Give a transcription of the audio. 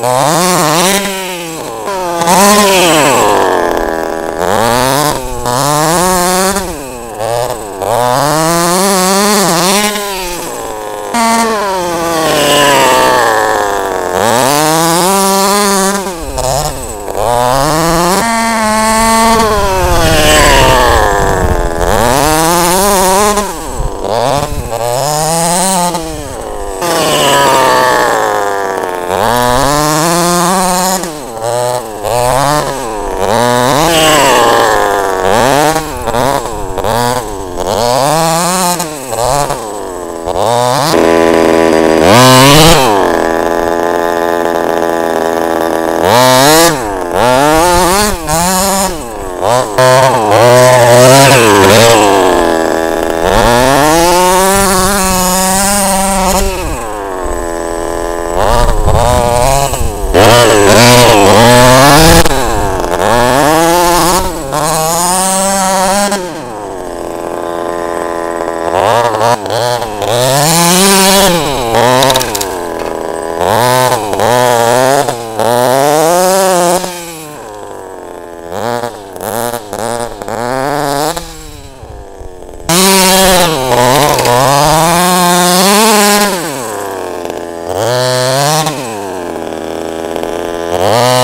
Oh. Oh. Oh.